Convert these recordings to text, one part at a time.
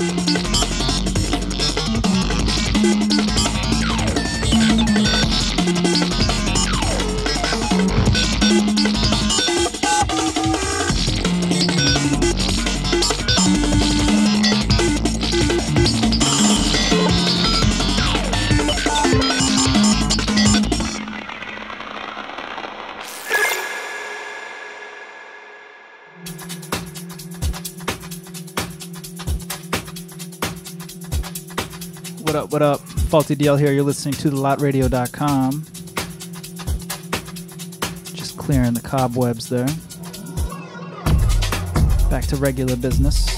What DL here. You're listening to thelotradio.com. Just clearing the cobwebs there. Back to regular business.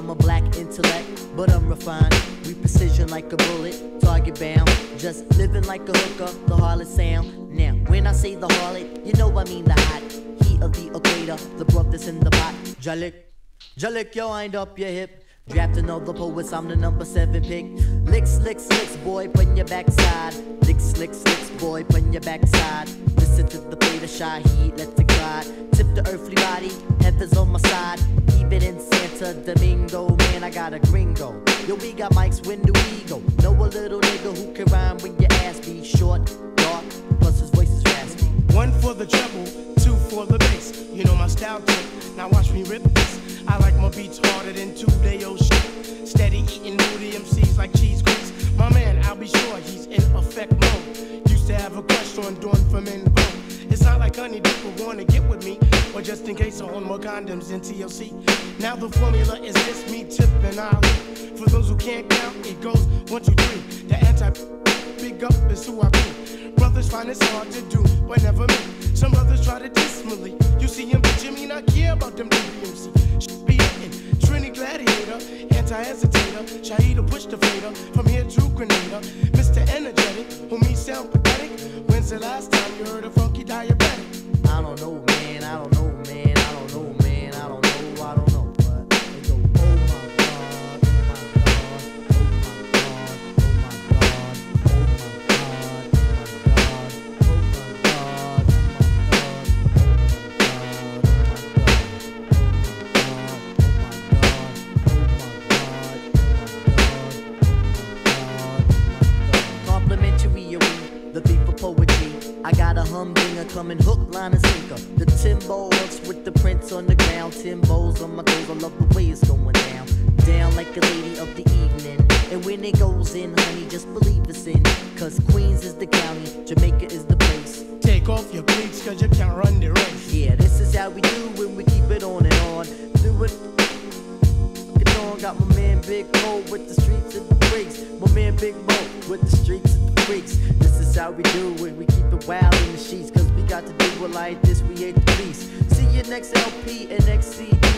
I'm a black intellect, but I'm refined. We precision like a bullet, target bound. Just living like a hooker, the harlot sound. Now, when I say the harlot, you know I mean the hot heat of the equator, the blood that's in the pot. Jalik, Jalik, yo, wind up your hip. Drafting all the poets, I'm the number seven pick. Licks, licks, licks, boy, put your backside. Licks, licks, licks, boy, put your backside. To the play, the shy heat, let it glide. Tip the earthly body, heaven's on my side. Even in Santo Domingo, man, I got a gringo. Yo, we got mics, when do we go? Know a little nigga who can rhyme when your ass be short, dark, plus his voice is raspy. One for the treble, two for the bass. You know my style tip. Now watch me rip this. I like my beats harder than two day old shit. Steady eating moody MCs like cheese grits. My man, I'll be sure he's in effect mode. Used to have a crush on doing for men both. It's not like honey dip would wanna get with me, or just in case I own more condoms in TLC. Now the formula is this: me, Tip, and Ali. For those who can't count, it goes one, two, three. The anti big up is who I be. Brothers find it's hard to do, but never me. Some brothers try to diss me. You see him, but Jimmy not care about them DMC. Should be hitting Trini Gladiator, anti-hesitator. Shahida push the fader from here to Grenada. Mr. Energetic, who me sound pathetic. When's the last time you heard a funky diabetic? I don't know, man. I don't know, coming hook, line, and sinker. The Timbo hooks with the prints on the ground. Timbo's on my toes, I love the way it's going down. Down like a lady of the evening. And when it goes in, honey, just believe it's in. Cause Queens is the county, Jamaica is the place. Take off your cleats, cause you can't run the race. Yeah, this is how we do when we keep it on and on. Do it. Got my man Big Mo with the streets and the breaks. My man Big Mo with the streets and the freaks. This is how we do when we keep it wild in the sheets. Cause we got to do it like this, we ain't the beast. See you next LP and next CD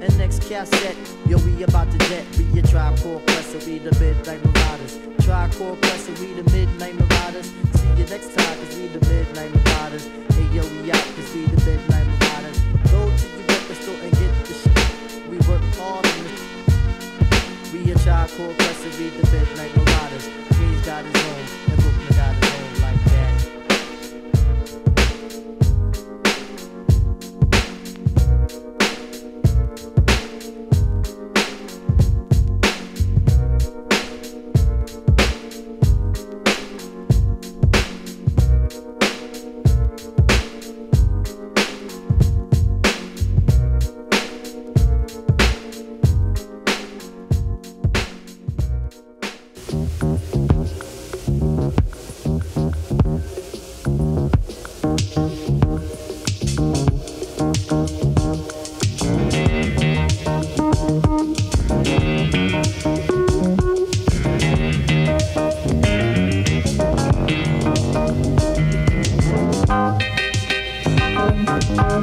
and next cassette. Yo, we about to jet. We a tribe called Quest, we the midnight marauders. Tribe called Quest, we the midnight marauders. See you next time, cause we the midnight marauders. Hey, yo, we out, cause we the midnight marauders. Go to the record store and get the shit. We work hard on this. We a tribe called Quest, we the midnight marauders.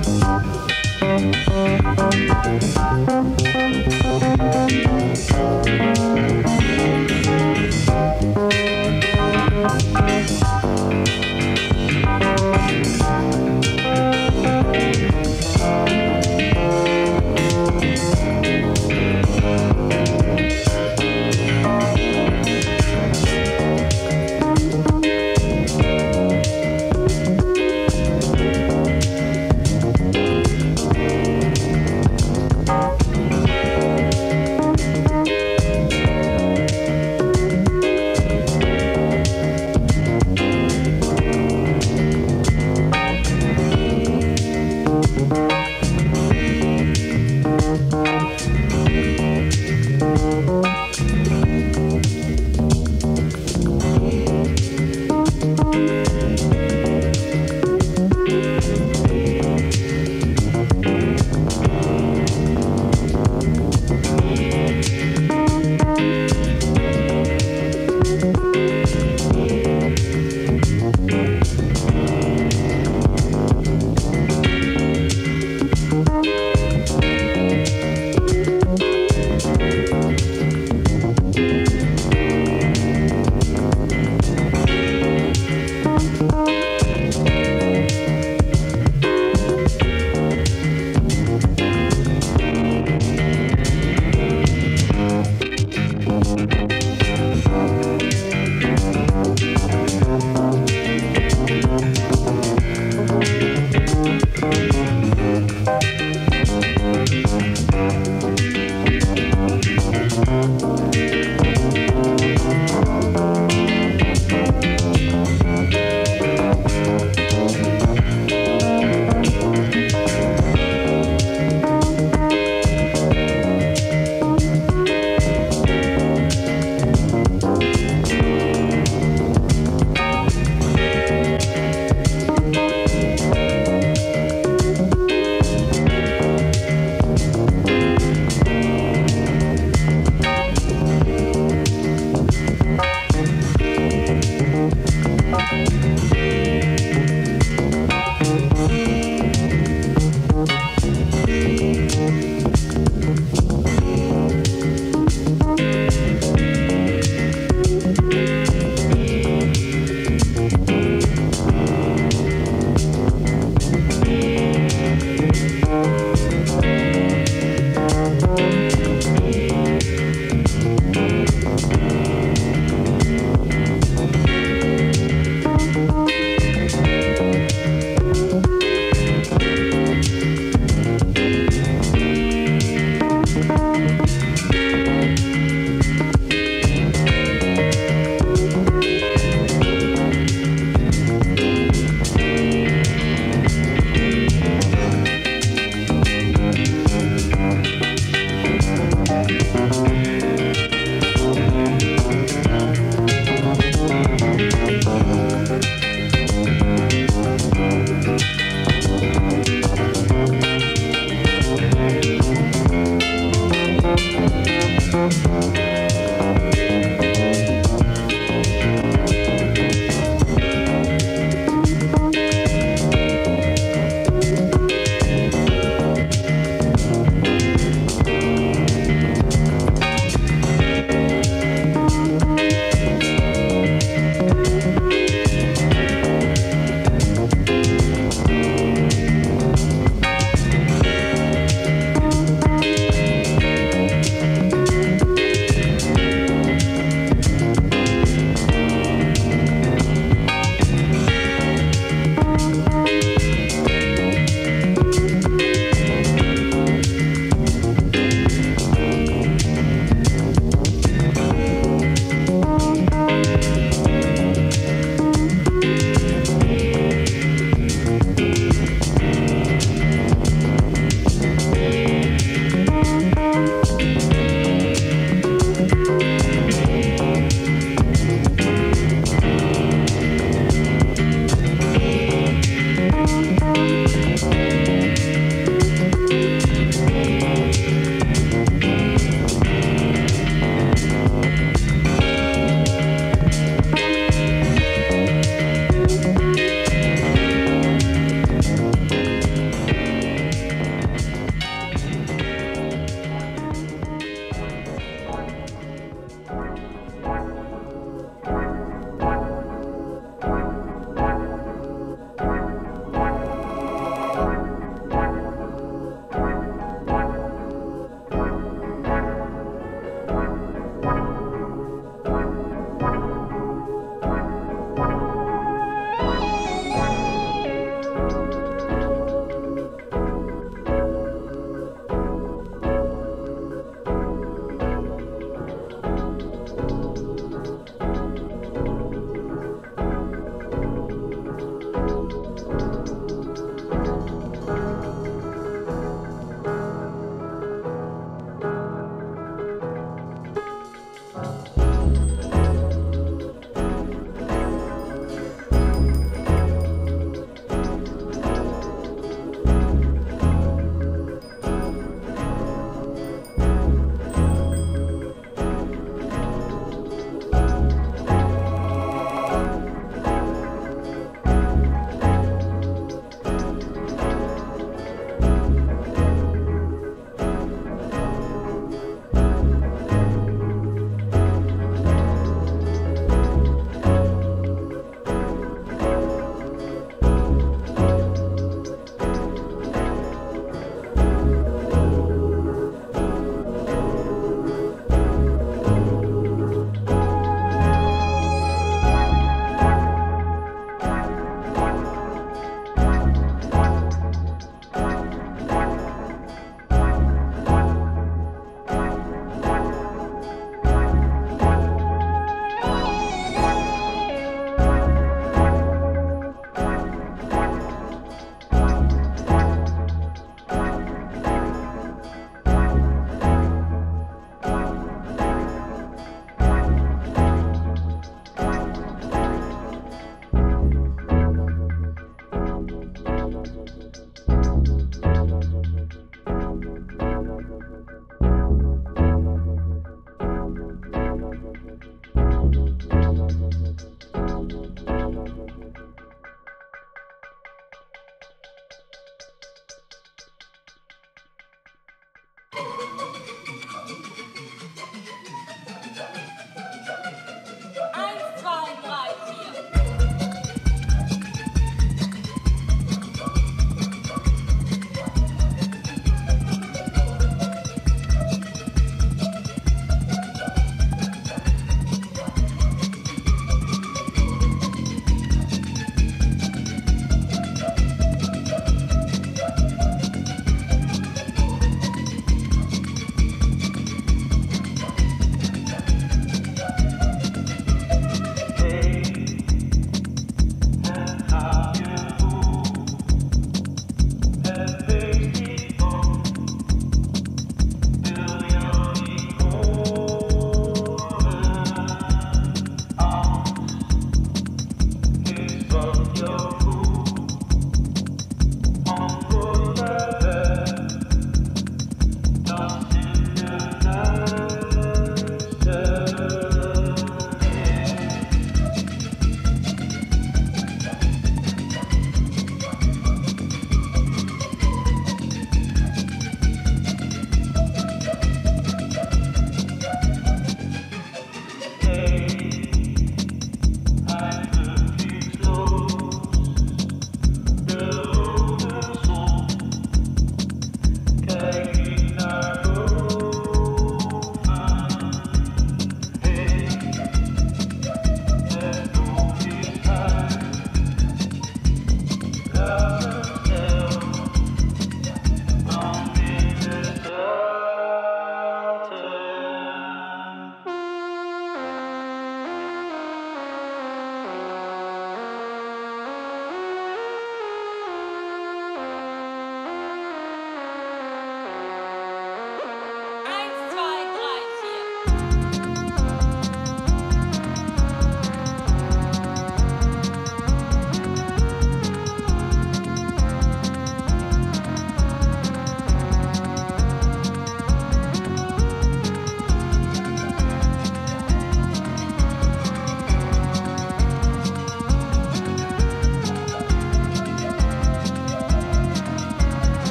Thank you.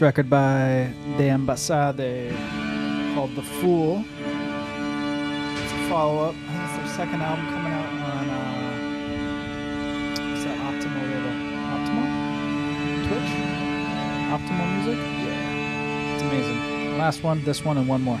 Record by De Ambassade called The Fool. It's a follow up. I think it's their second album coming out on. Uh, what's that? Optimo label. Optimo? Twitch? Optimo Music? Yeah. It's amazing. Last one, this one, and one more.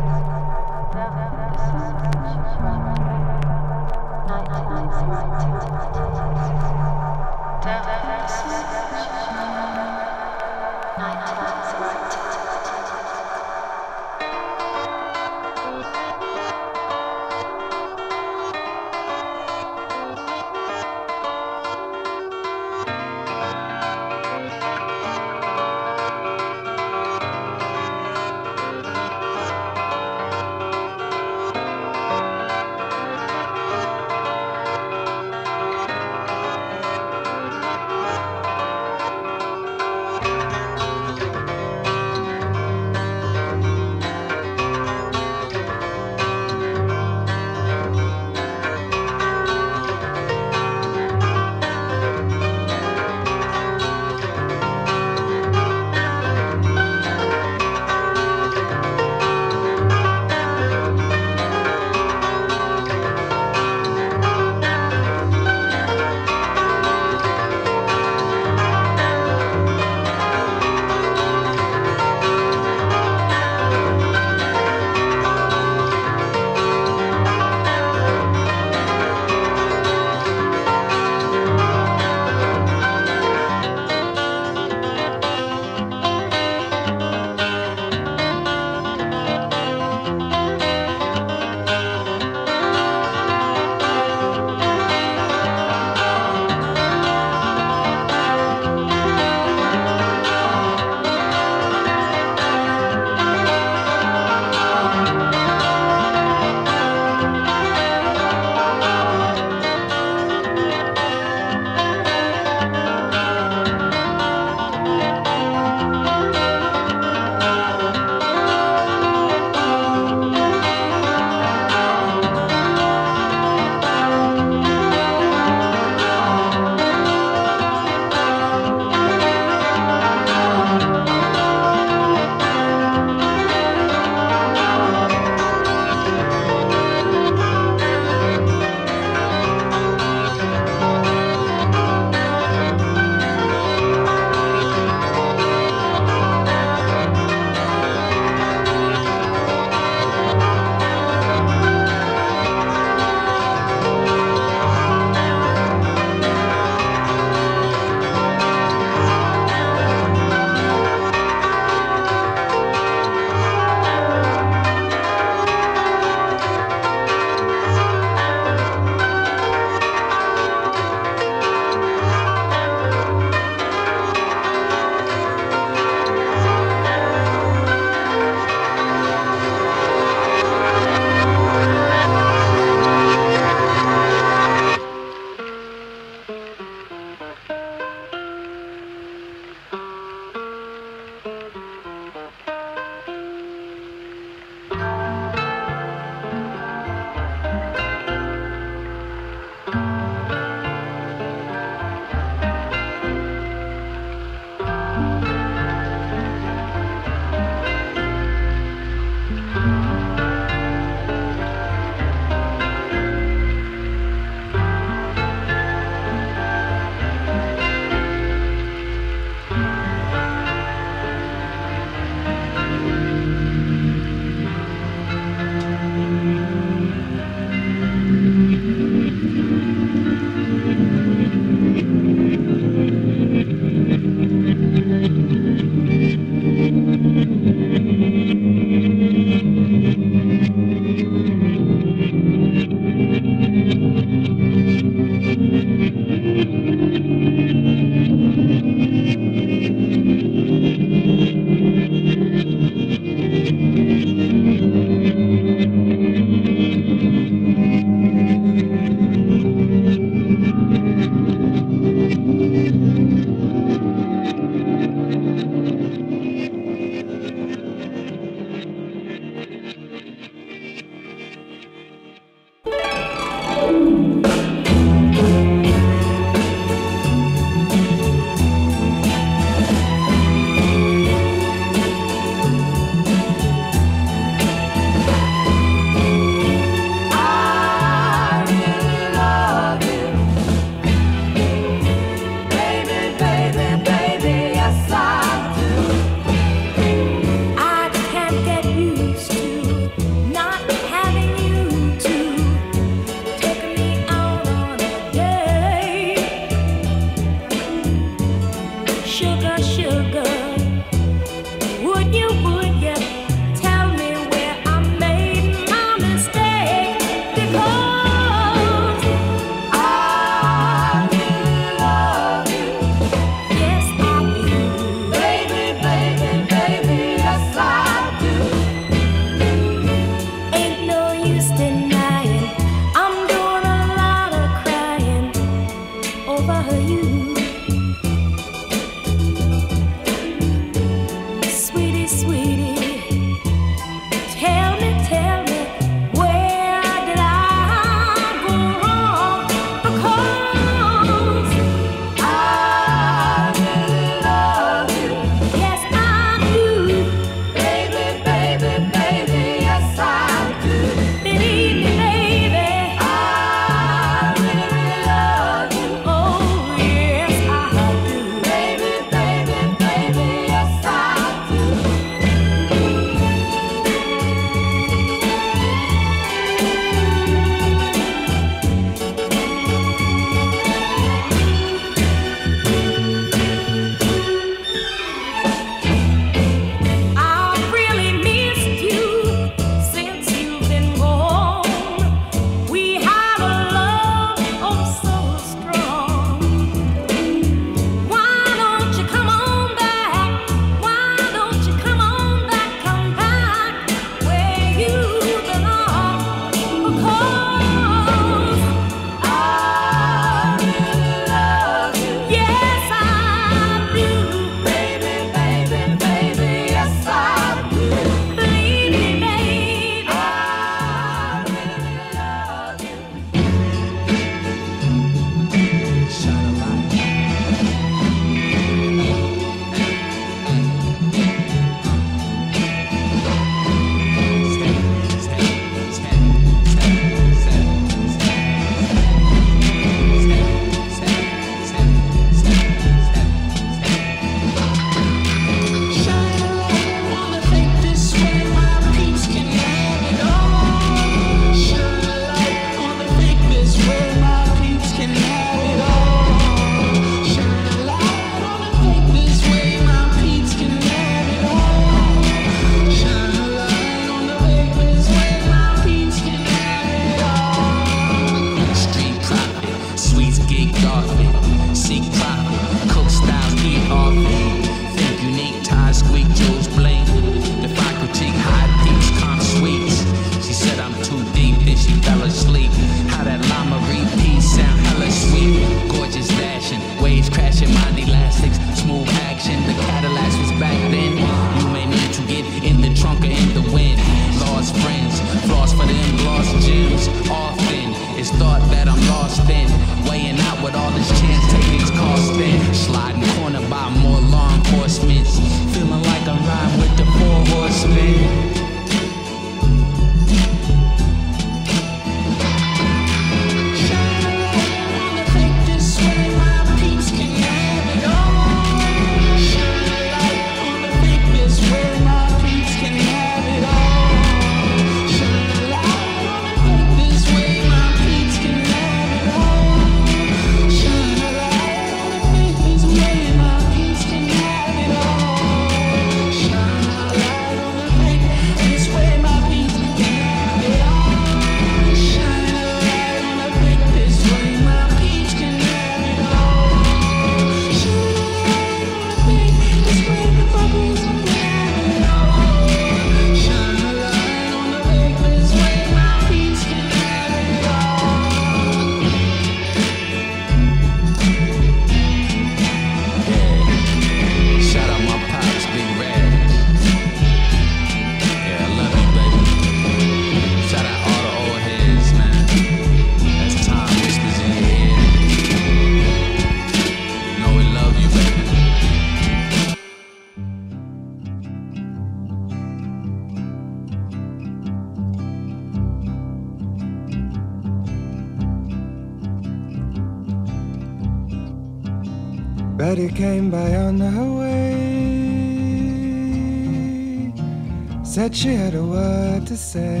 Said she had a word to say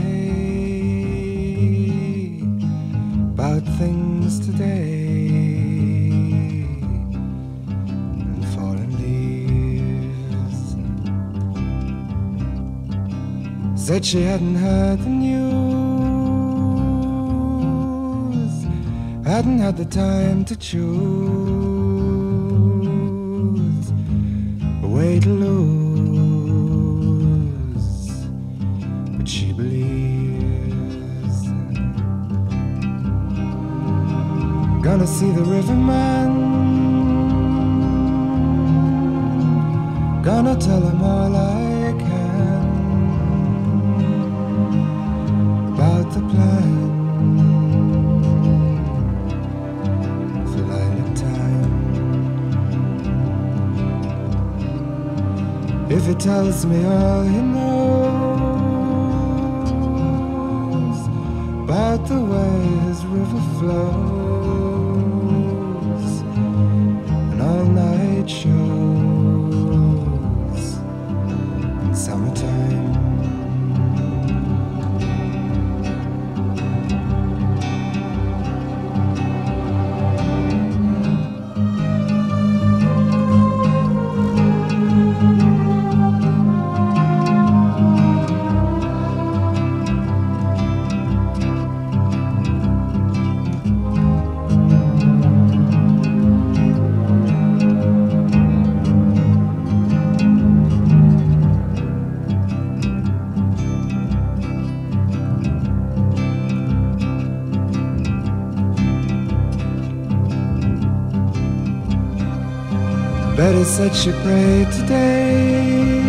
about things today and fallen leaves. Said she hadn't heard the news, hadn't had the time to choose Gonna see the riverman. Gonna tell him all I can about the plan. If he tells me all he knows about the way his river flows said she prayed today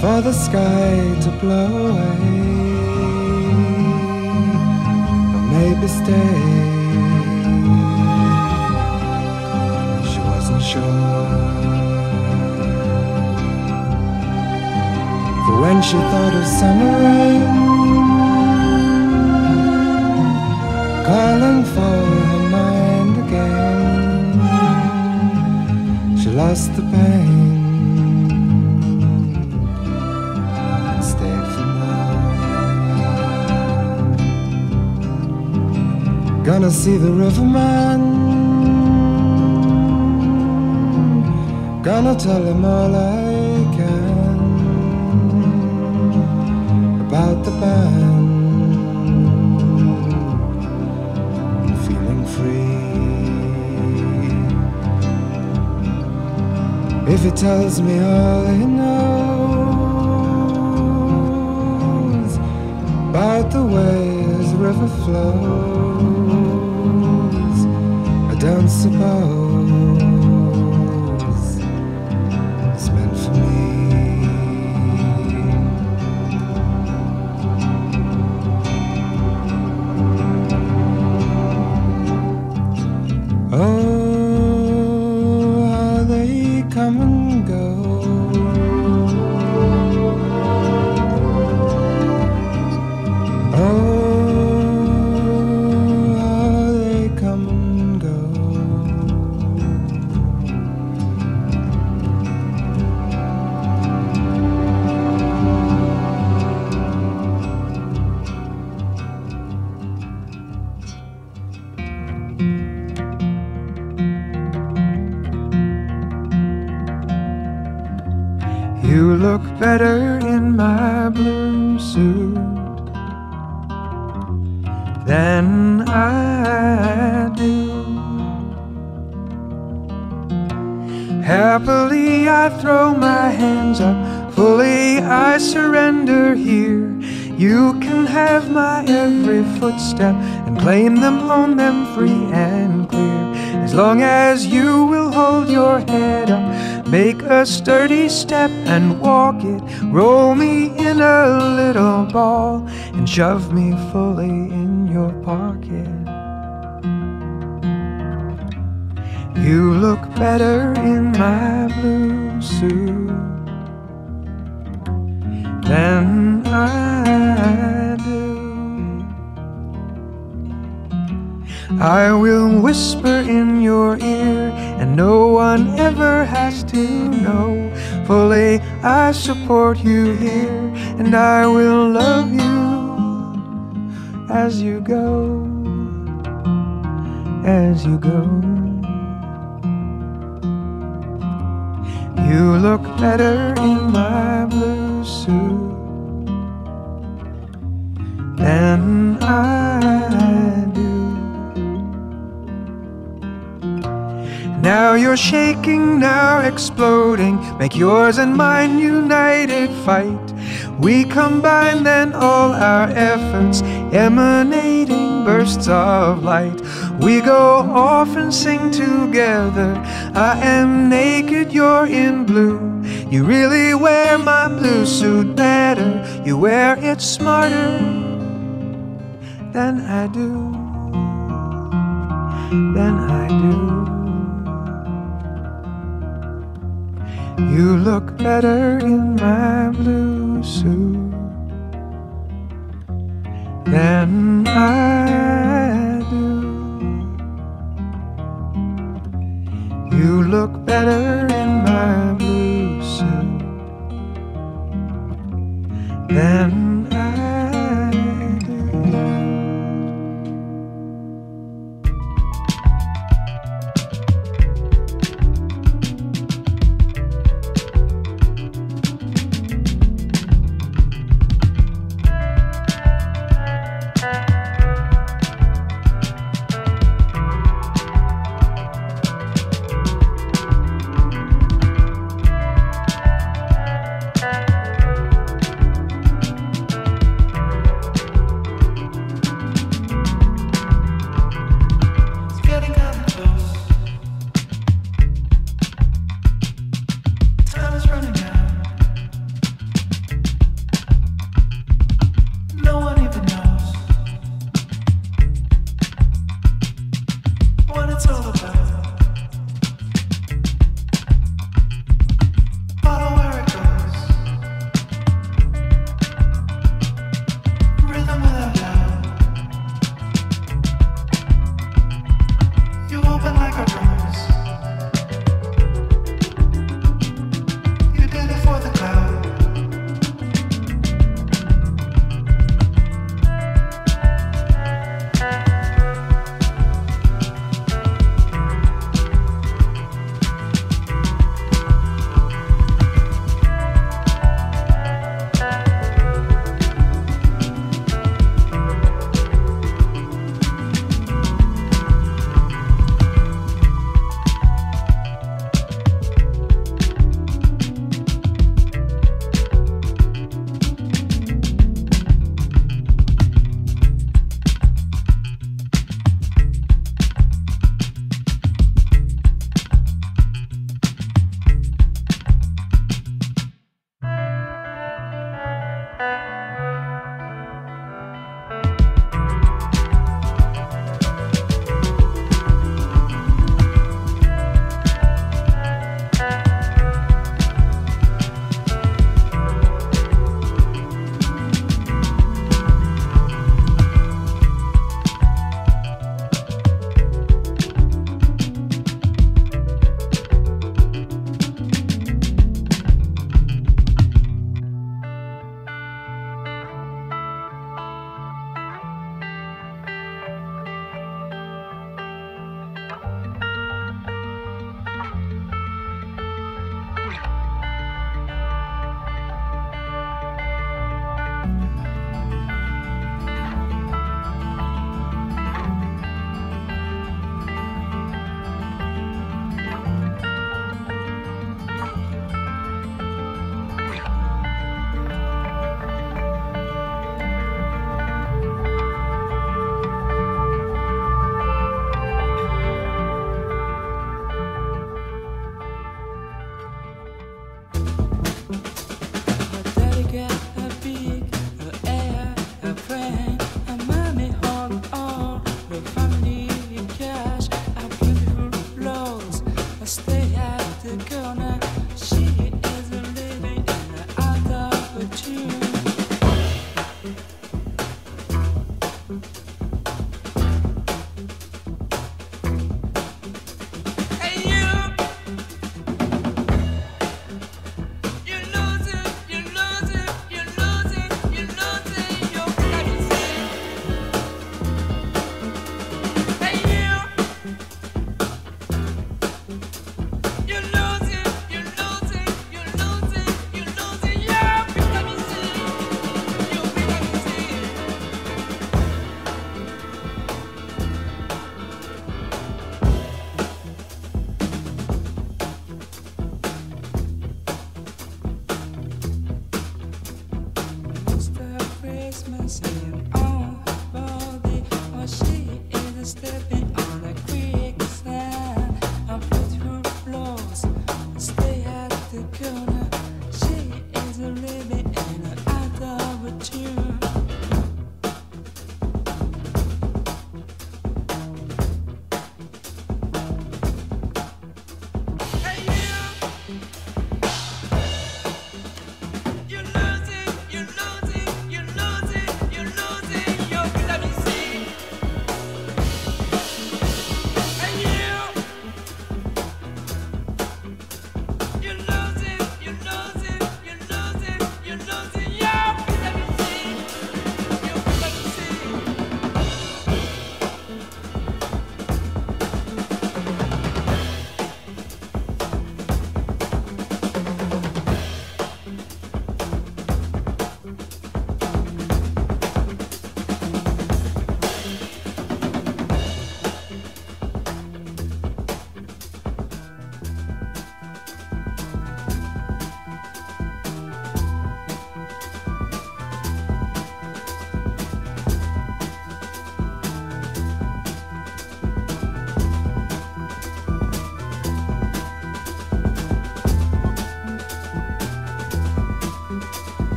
for the sky to blow away, or maybe stay. She wasn't sure. For when she thought of summer rain, calling for Gonna see the riverman. Gonna tell him all I If he tells me all he knows about the way his river flows, I don't suppose Happily, I throw my hands up, fully I surrender here. You can have my every footstep and claim them, own them free and clear. As long as you will hold your head up, make a sturdy step and walk it. Roll me in a little ball and shove me fully in your pocket. You look better in my blue suit than I do. I will whisper in your ear, and no one ever has to know. Fully, I support you here, and I will love you as you go, as you go. You look better in my blue suit than I do. Now you're shaking, now exploding. Make yours and mine united fight. We combine then all our efforts, emanating bursts of light. We go off and sing together. I am naked, you're in blue. You really wear my blue suit better. You wear it smarter than I do. Than I do. You look better in my blue suit than I You look better in my blue suit than